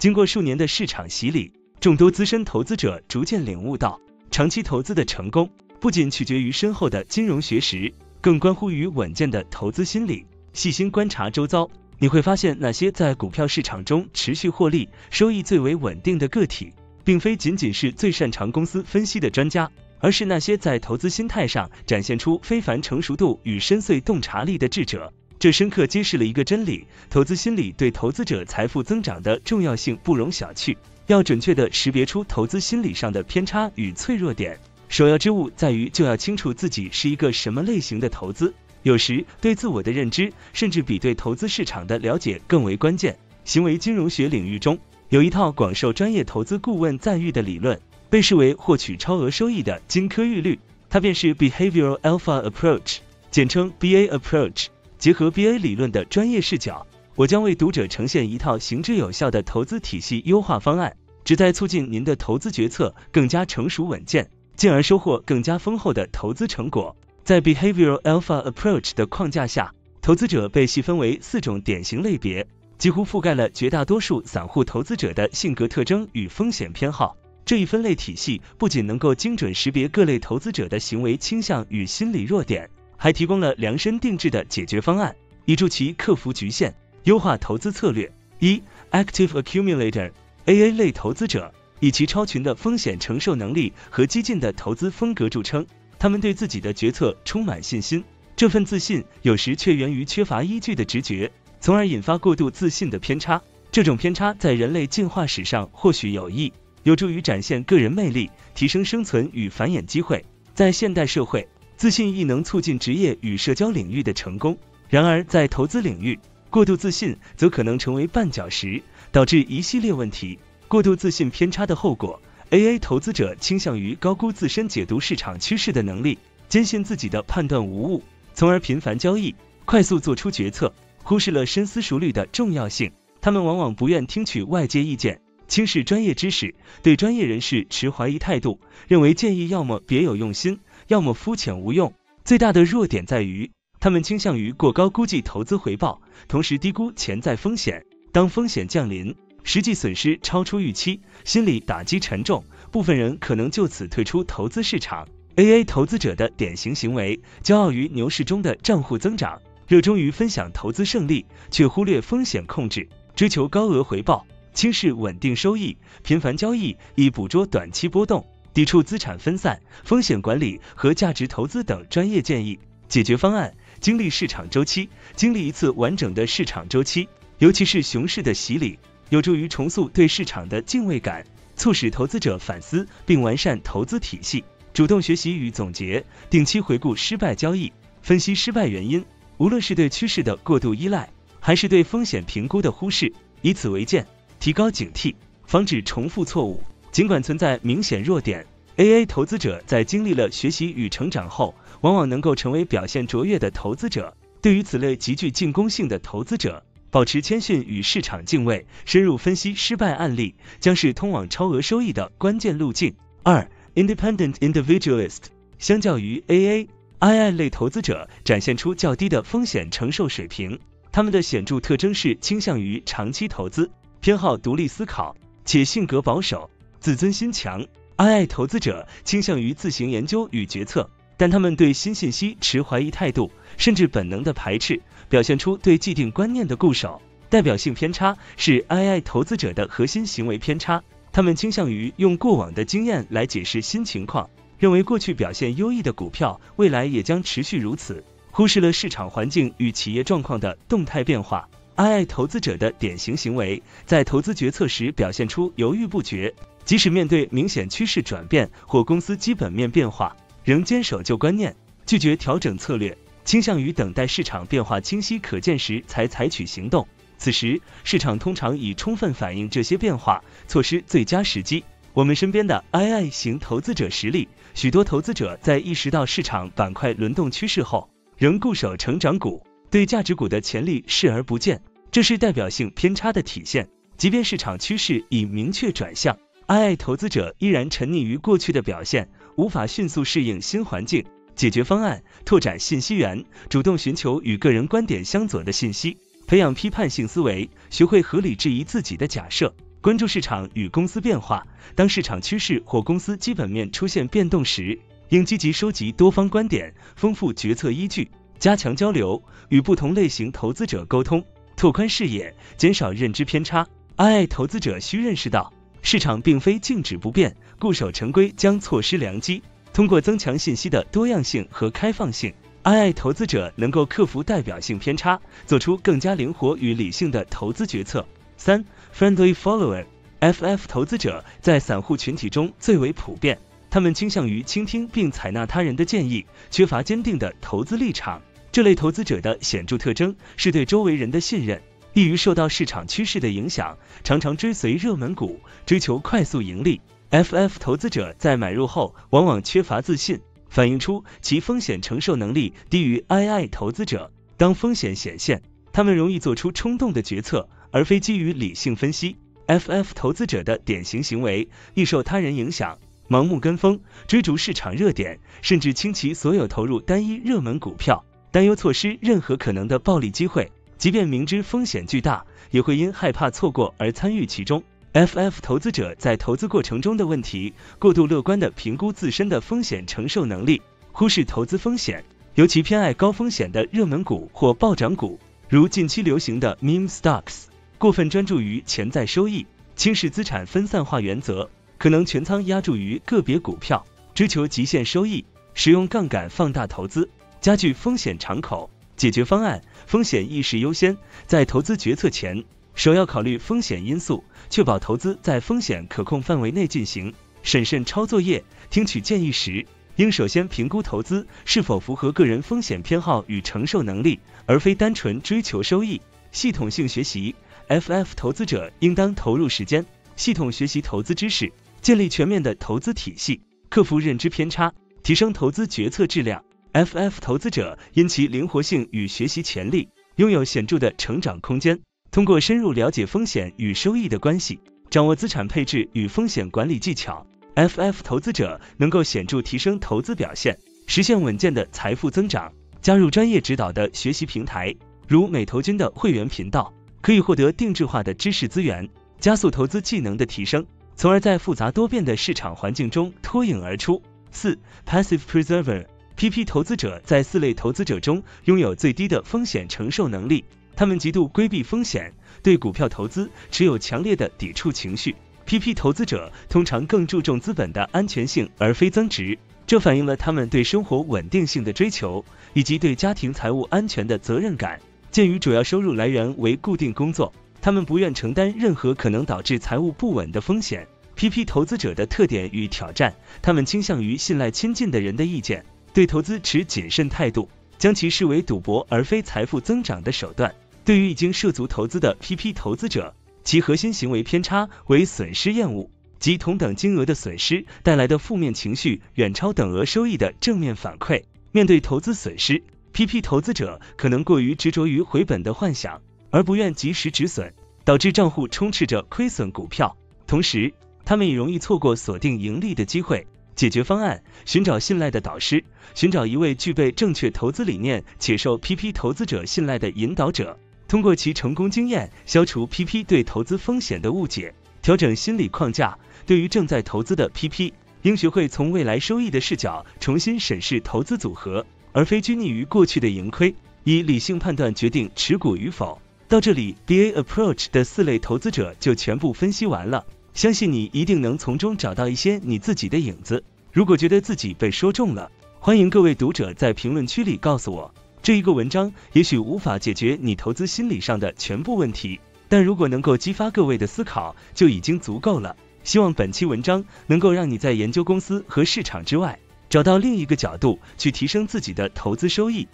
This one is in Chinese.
经过数年的市场洗礼，众多资深投资者逐渐领悟到，长期投资的成功不仅取决于深厚的金融学识，更关乎于稳健的投资心理。细心观察周遭，你会发现那些在股票市场中持续获利、收益最为稳定的个体，并非仅仅是最擅长公司分析的专家，而是那些在投资心态上展现出非凡成熟度与深邃洞察力的智者。这深刻揭示了一个真理：投资心理对投资者财富增长的重要性不容小觑。要准确地识别出投资心理上的偏差与脆弱点，首要之务在于就要清楚自己是一个什么类型的投资。有时，对自我的认知甚至比对投资市场的了解更为关键。行为金融学领域中有一套广受专业投资顾问赞誉的理论，被视为获取超额收益的金科玉律，它便是 Behavioral Alpha Approach，简称 BA Approach。结合 BA 理论的专业视角，我将为读者呈现一套行之有效的投资体系优化方案，旨在促进您的投资决策更加成熟稳健，进而收获更加丰厚的投资成果。在 Behavioral Alpha Approach 的框架下，投资者被细分为四种典型类别，几乎覆盖了绝大多数散户投资者的性格特征与风险偏好。这一分类体系不仅能够精准识别各类投资者的行为倾向与心理弱点。还提供了量身定制的解决方案，以助其克服局限，优化投资策略。一，Active Accumulator，AA 类投资者以其超群的风险承受能力和激进的投资风格著称，他们对自己的决策充满信心，这份自信有时却源于缺乏依据的直觉，从而引发过度自信的偏差。这种偏差在人类进化史上或许有益，有助于展现个人魅力，提升生存与繁衍机会。在现代社会。自信亦能促进职业与社交领域的成功。然而，在投资领域，过度自信则可能成为绊脚石，导致一系列问题。过度自信偏差的后果：AA 投资者倾向于高估自身解读市场趋势的能力，坚信自己的判断无误，从而频繁交易，快速做出决策，忽视了深思熟虑的重要性。他们往往不愿听取外界意见，轻视专业知识，对专业人士持怀疑态度，认为建议要么别有用心。要么肤浅无用，最大的弱点在于，他们倾向于过高估计投资回报，同时低估潜在风险。当风险降临，实际损失超出预期，心理打击沉重，部分人可能就此退出投资市场。AA 投资者的典型行为：骄傲于牛市中的账户增长，热衷于分享投资胜利，却忽略风险控制，追求高额回报，轻视稳定收益，频繁交易以捕捉短期波动。抵触资产分散、风险管理和价值投资等专业建议。解决方案：经历市场周期，经历一次完整的市场周期，尤其是熊市的洗礼，有助于重塑对市场的敬畏感，促使投资者反思并完善投资体系，主动学习与总结，定期回顾失败交易，分析失败原因。无论是对趋势的过度依赖，还是对风险评估的忽视，以此为鉴，提高警惕，防止重复错误。尽管存在明显弱点，AA 投资者在经历了学习与成长后，往往能够成为表现卓越的投资者。对于此类极具进攻性的投资者，保持谦逊与市场敬畏，深入分析失败案例，将是通往超额收益的关键路径。二，Independent Individualist，相较于 AA，II 类投资者展现出较低的风险承受水平。他们的显著特征是倾向于长期投资，偏好独立思考，且性格保守。自尊心强，II 投资者倾向于自行研究与决策，但他们对新信息持怀疑态度，甚至本能的排斥，表现出对既定观念的固守。代表性偏差是 II 投资者的核心行为偏差，他们倾向于用过往的经验来解释新情况，认为过去表现优异的股票未来也将持续如此，忽视了市场环境与企业状况的动态变化。II 投资者的典型行为在投资决策时表现出犹豫不决。即使面对明显趋势转变或公司基本面变化，仍坚守旧观念，拒绝调整策略，倾向于等待市场变化清晰可见时才采取行动。此时，市场通常已充分反映这些变化，错失最佳时机。我们身边的 II 型投资者实例，许多投资者在意识到市场板块轮动趋势后，仍固守成长股，对价值股的潜力视而不见，这是代表性偏差的体现。即便市场趋势已明确转向。II 投资者依然沉溺于过去的表现，无法迅速适应新环境。解决方案：拓展信息源，主动寻求与个人观点相左的信息，培养批判性思维，学会合理质疑自己的假设，关注市场与公司变化，当市场趋势或公司基本面出现变动时，应积极收集多方观点，丰富决策依据，加强交流，与不同类型投资者沟通，拓宽视野，减少认知偏差。II 投资者需认识到，市场并非静止不变，固守成规将错失良机。通过增强信息的多样性和开放性，II 投资者能够克服代表性偏差，做出更加灵活与理性的投资决策。三，Friendly Follower，FF 投资者在散户群体中最为普遍。他们倾向于倾听并采纳他人的建议，缺乏坚定的投资立场。这类投资者的显著特征是对周围人的信任，易于受到市场趋势的影响，常常追随热门股，追求快速盈利。FF 投资者在买入后往往缺乏自信，反映出其风险承受能力低于 II 投资者。当风险显现，他们容易做出冲动的决策，而非基于理性分析。FF 投资者的典型行为易受他人影响。盲目跟风，追逐市场热点，甚至倾其所有投入单一热门股票，担忧错失任何可能的暴利机会，即便明知风险巨大，也会因害怕错过而参与其中。FF 投资者在投资过程中的问题，过度乐观地评估自身的风险承受能力，忽视投资风险，尤其偏爱高风险的热门股或暴涨股，如近期流行的 meme stocks，过分专注于潜在收益，轻视资产分散化原则。可能全仓压注于个别股票，追求极限收益，使用杠杆放大投资，加剧风险敞口。解决方案：风险意识优先，在投资决策前，首要考虑风险因素，确保投资在风险可控范围内进行。审慎抄作业，听取建议时，应首先评估投资是否符合个人风险偏好与承受能力，而非单纯追求收益。系统性学习：FF 投资者应当投入时间，系统学习投资知识。建立全面的投资体系，克服认知偏差，提升投资决策质量。FF 投资者因其灵活性与学习潜力，拥有显著的成长空间。通过深入了解风险与收益的关系，掌握资产配置与风险管理技巧，FF 投资者能够显著提升投资表现，实现稳健的财富增长。加入专业指导的学习平台，如美投君的会员频道，可以获得定制化的知识资源，加速投资技能的提升。从而在复杂多变的市场环境中脱颖而出。四，Passive Preserver P P 投资者在四类投资者中拥有最低的风险承受能力，他们极度规避风险，对股票投资持有强烈的抵触情绪。PP 投资者通常更注重资本的安全性而非增值，这反映了他们对生活稳定性的追求以及对家庭财务安全的责任感。鉴于主要收入来源为固定工作。他们不愿承担任何可能导致财务不稳的风险。PP 投资者的特点与挑战，他们倾向于信赖亲近的人的意见，对投资持谨慎态度，将其视为赌博而非财富增长的手段。对于已经涉足投资的 PP 投资者，其核心行为偏差为损失厌恶，即同等金额的损失带来的负面情绪远超等额收益的正面反馈。面对投资损失，PP 投资者可能过于执着于回本的幻想。而不愿及时止损，导致账户充斥着亏损股票。同时，他们也容易错过锁定盈利的机会。解决方案：寻找信赖的导师，寻找一位具备正确投资理念且受 PP 投资者信赖的引导者，通过其成功经验消除 PP 对投资风险的误解，调整心理框架。对于正在投资的 PP，应学会从未来收益的视角重新审视投资组合，而非拘泥于过去的盈亏，以理性判断决定持股与否。到这里，BA Approach 的四类投资者就全部分析完了。相信你一定能从中找到一些你自己的影子。如果觉得自己被说中了，欢迎各位读者在评论区里告诉我。这一个文章也许无法解决你投资心理上的全部问题，但如果能够激发各位的思考，就已经足够了。希望本期文章能够让你在研究公司和市场之外，找到另一个角度去提升自己的投资收益。